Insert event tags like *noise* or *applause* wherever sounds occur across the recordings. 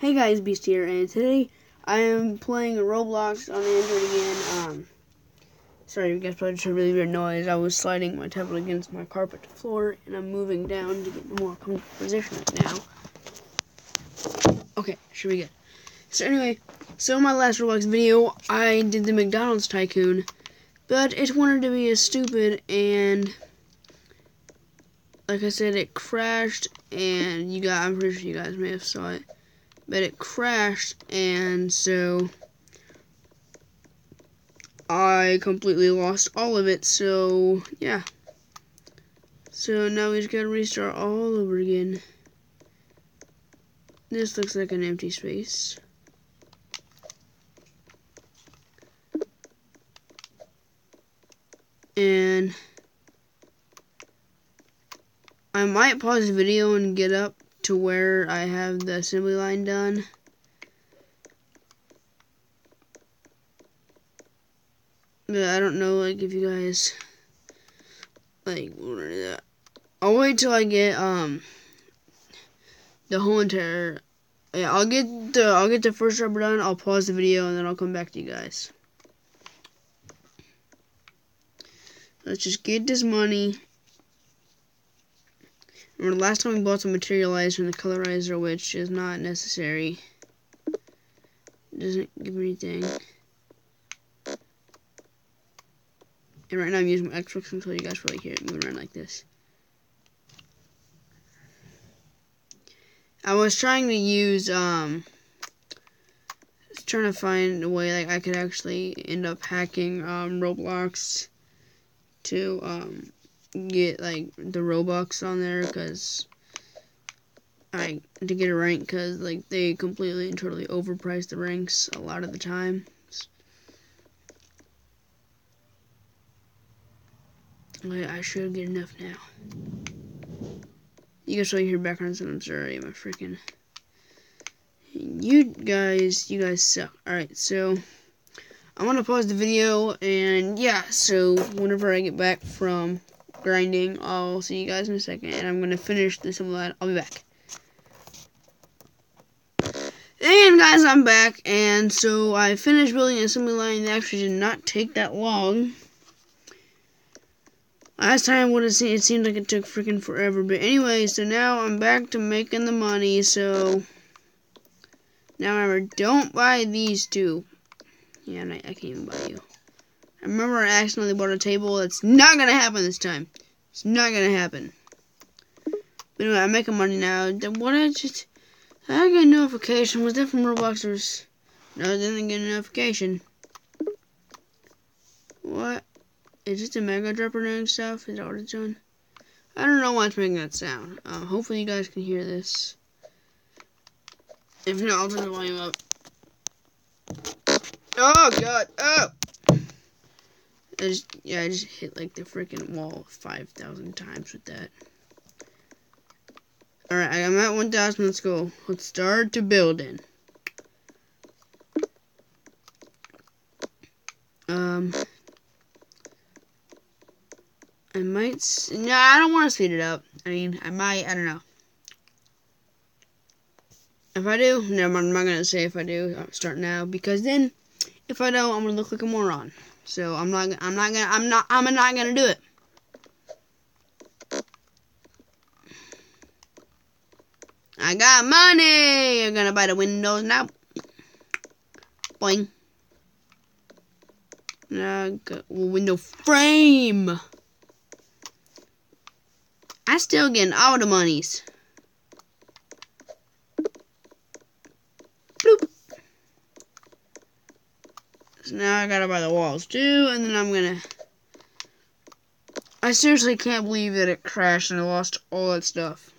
Hey guys, Beast here, and today I am playing Roblox on Android again. Um, sorry, you guys probably just heard a really weird noise. I was sliding my tablet against my carpet floor, and I'm moving down to get in a more comfortable position now. Okay, should be good. So anyway, so my last Roblox video, I did the McDonald's Tycoon, but it wanted to be as stupid, and like I said, it crashed, and you got, I'm pretty sure you guys may have saw it but it crashed and so I completely lost all of it so yeah. So now we just gotta restart all over again. This looks like an empty space. And I might pause the video and get up to where I have the assembly line done. But I don't know, like, if you guys, like, I'll wait till I get, um, the whole entire, yeah, I'll get the, I'll get the first rubber done, I'll pause the video, and then I'll come back to you guys. Let's just get this money. Remember, the last time we bought the materializer and the colorizer, which is not necessary. Doesn't give me anything. And right now I'm using my Xbox controller. You guys probably hear it moving around like this. I was trying to use, um, trying to find a way like I could actually end up hacking um, Roblox to um, get like the Robux on there because I to get a rank because like they completely and totally overprice the ranks a lot of the time. I should get enough now. You guys will hear background sound. I'm sorry, my freaking. You guys, you guys suck. Alright, so I'm gonna pause the video and yeah, so whenever I get back from grinding. I'll see you guys in a second, and I'm to finish this assembly line. I'll be back. And guys, I'm back, and so I finished building an assembly line that actually did not take that long. Last time would have seen it seemed like it took freaking forever, but anyway, so now I'm back to making the money, so now remember, don't buy these two. Yeah, I can't even buy you. I remember I accidentally bought a table. That's not to happen this time. It's not to happen. But anyway, I'm making money now. What I just... I got a notification. Was that from Robloxers? No, I didn't get a notification. What? Is this a Mega Dropper doing stuff? Is that it's? I don't know why it's making that sound. Uh, hopefully you guys can hear this. If not, I'll turn the volume up. Oh, God. Oh! I just, yeah, I just hit like the freaking wall 5,000 times with that. Alright, I'm at 1,000. Let's go. Let's start to building. Um, I might, no, I don't want to speed it up. I mean, I might, I don't know. If I do, no, I'm not going to say if I do. I'll start now, because then, if I don't, I'm to look like a moron. So I'm not I'm not gonna I'm not I'm not gonna do it. I got money. I'm gonna buy the windows now. Boing. Got window frame. I still getting all the monies. So now I gotta buy the walls too, and then I'm gonna... I seriously can't believe that it crashed and I lost all that stuff.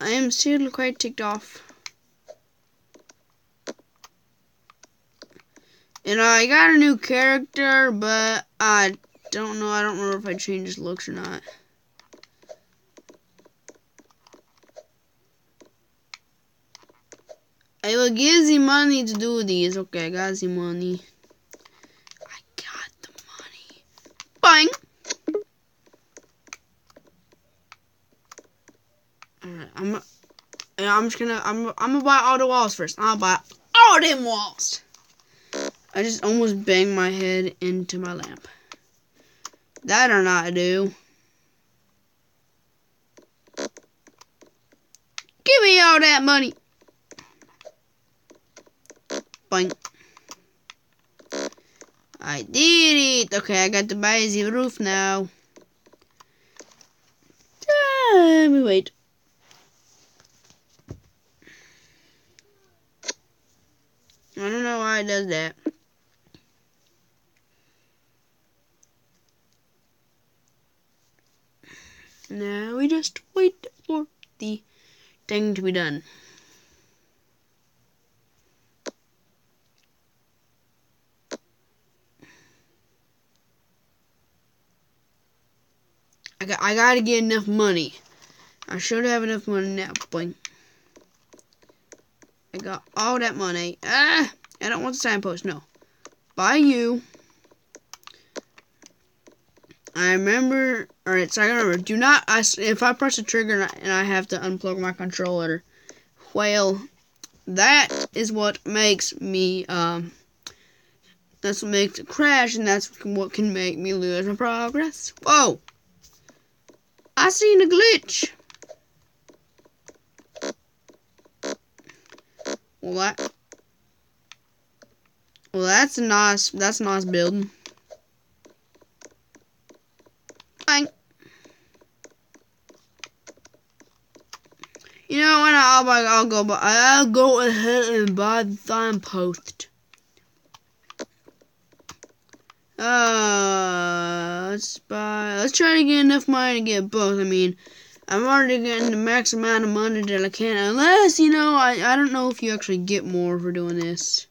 I am still quite ticked off. And I got a new character, but I don't know. I don't remember if I changed looks or not. I will give the money to do these. Okay, I got the money. I got the money. Bang! Alright, I'm I'm just gonna I'm I'm gonna buy all the walls first. I'll buy all them walls. I just almost banged my head into my lamp. That or not do. Give me all that money. I did it. Okay, I got the roof now. Let me wait. I don't know why it does that. Now we just wait for the thing to be done. I got I gotta get enough money. I should have enough money now. Boing. I got all that money. Ah! I don't want the signpost. No. buy you. I remember. Alright, so I remember. Do not. I, if I press the trigger and I have to unplug my controller, well, that is what makes me. Um, that's what makes it crash, and that's what can make me lose my progress. Whoa! I seen a glitch. Well, that. Well, that's a nice. That's a nice building. Bang. You know what? I'll. I'll go. I'll go ahead and buy the signpost. Uh, let's buy. Let's try to get enough money to get both. I mean, I'm already getting the max amount of money that I can, unless you know. I I don't know if you actually get more for doing this.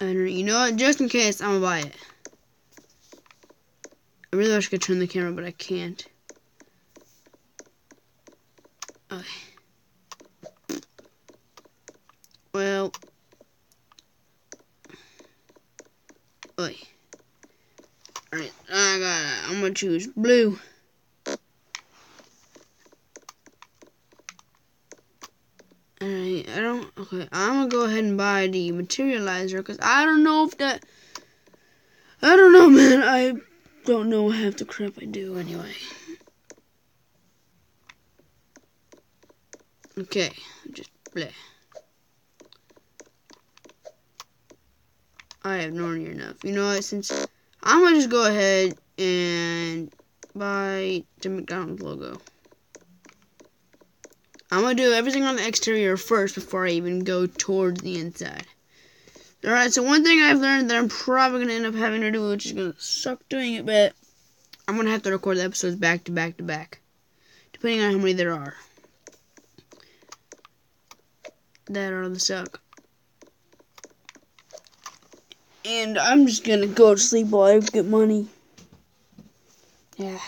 I don't. You know what? Just in case, I'm gonna buy it. I really wish I could turn the camera, but I can't. Okay. Well. Oi. Alright, I got it. I'm gonna choose blue. Alright, I don't. Okay, I'm gonna go ahead and buy the materializer because I don't know if that. I don't know, *laughs* man. I don't know half the crap I do anyway. Okay, just play. I have no near enough. You know what? Since I'm gonna just go ahead and by the McDonald's logo. I'm gonna do everything on the exterior first before I even go towards the inside. Alright, so one thing I've learned that I'm probably gonna end up having to do, which is gonna suck doing it, but I'm gonna have to record the episodes back to back to back. Depending on how many there are. That are the suck. And I'm just gonna go to sleep while I get money. Yeah.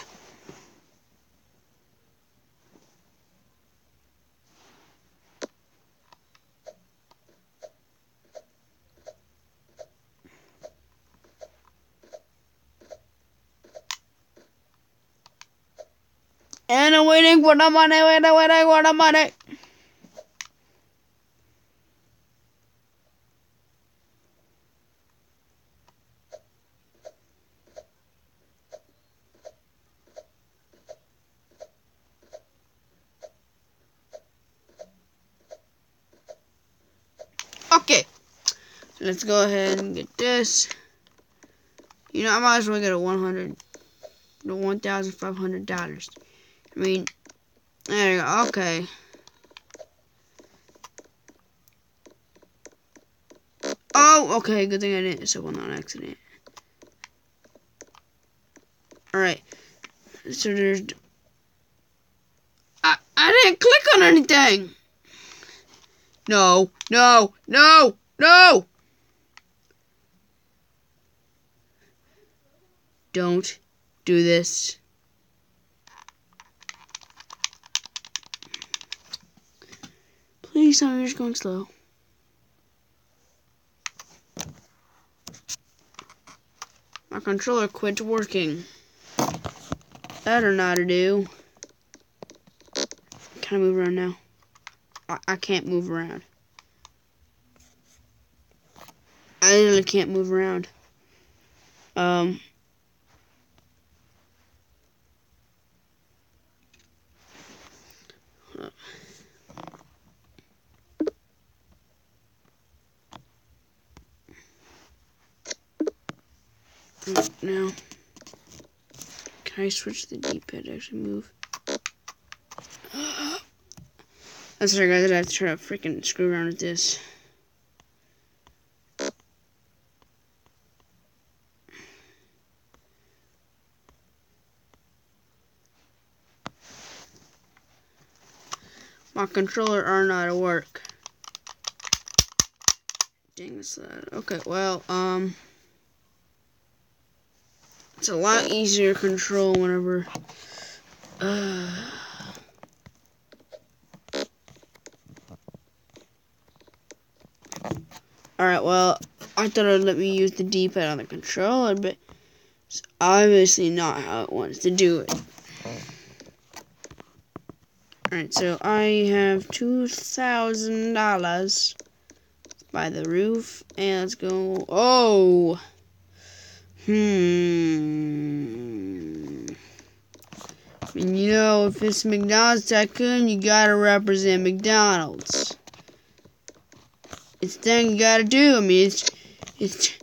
And I'm waiting for the money, waiting, waiting for the money. Okay, let's go ahead and get this. You know, I might as well get a 100, the $1,500. I mean, there you go. Okay. Oh, okay. Good thing I didn't So one on accident. Alright. So there's... I, I didn't click on anything! No, no, no, no! Don't do this. Please tell me you're just going slow. My controller quit working. Or not to do. Can I move around now? I, I can't move around. I literally can't move around. Um. Mm, now, can I switch the D-pad to actually move? *gasps* I'm sorry guys, I have to try to freaking screw around with this. My controller are not at work. Dang this Okay, well, um it's a lot easier control whenever uh Alright, well, I thought it would let me use the D-pad on the controller, but it's obviously not how it wants to do it. Alright, so I have $2,000 by the roof, and let's go, oh, hmm, mean, you know, if it's McDonald's tycoon, you gotta represent McDonald's. It's the thing you gotta do, I mean, it's, it's,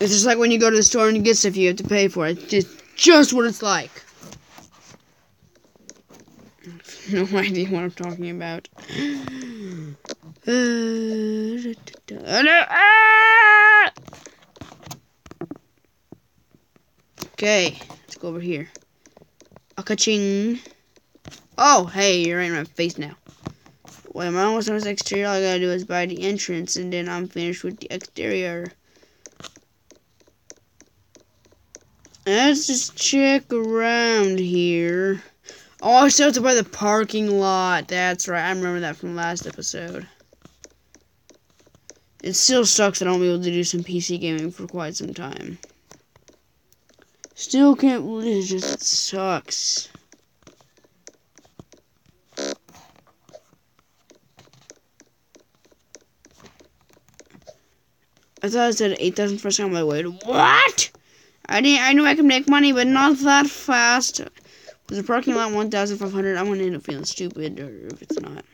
it's just like when you go to the store and you get stuff you have to pay for it, it's just, just what it's like. No idea what I'm talking about. Okay, let's go over here. Akaching. Oh, hey, you're right in my face now. When I'm almost on this exterior, all I gotta do is buy the entrance, and then I'm finished with the exterior. Let's just check around here. Oh, I still have to buy the parking lot. That's right. I remember that from last episode. It still sucks that I won't be able to do some PC gaming for quite some time. Still can't believe it just sucks. I thought I said 8,000 first time I waited. What? I didn't I knew I could make money, but not that fast. The parking lot 1,500? I'm gonna end up feeling stupid, or if it's not.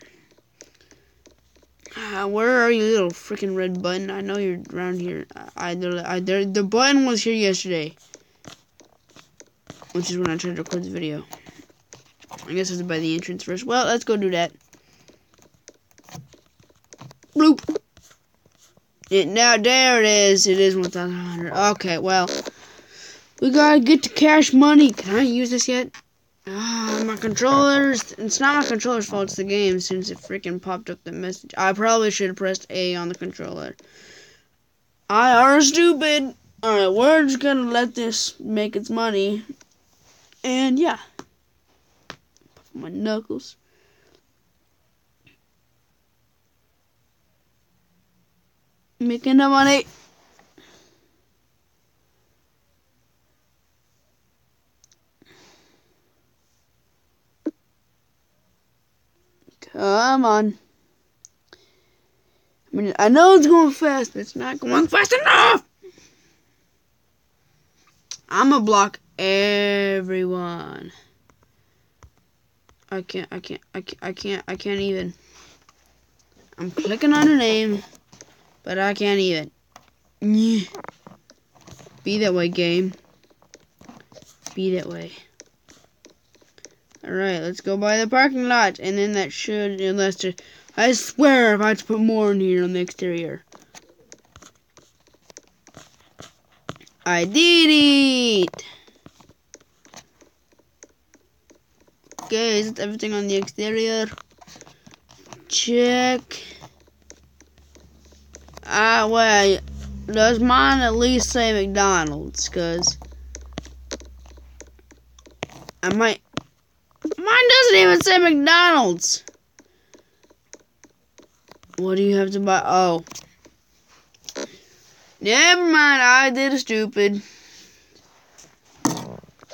Uh, where are you, little freaking red button? I know you're around here. I, I, there, the button was here yesterday, which is when I tried to record the video. I guess I to buy the entrance first. Well, let's go do that. Bloop. It, now there it is. It is 1,100. Okay, well, we gotta get to cash money. Can I use this yet? Uh, my controllers. It's not my controller's fault. It's the game since it freaking popped up the message. I probably should have pressed A on the controller. I are stupid. Alright, we're just gonna let this make its money. And yeah. My knuckles. Making the money. Come on. I mean, I know it's going fast, but it's not going fast enough. I'm gonna block everyone. I can't, I can't, I can't, I can't, I can't even. I'm clicking on a name, but I can't even. Be that way, game. Be that way. Alright, let's go by the parking lot. And then that should, unless to, I swear if I had to put more in here on the exterior. I did it! Okay, is it everything on the exterior? Check. Ah, wait. Does mine at least say McDonald's? Because I might doesn't even say McDonald's. What do you have to buy? Oh. Never mind, I did a stupid.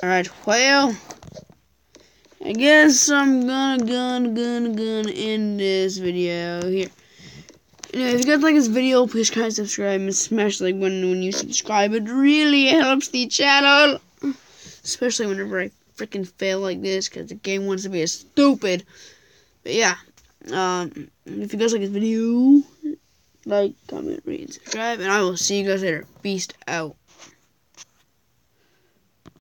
Alright, well. I guess I'm gonna, gonna, gonna, gonna end this video here. Anyway, if you guys like this video, please kind subscribe and smash like button when you subscribe. It really helps the channel. Especially whenever I freaking fail like this because the game wants to be stupid. But yeah, um, if you guys like this video, like, comment, rate, and subscribe, and I will see you guys later. Beast out.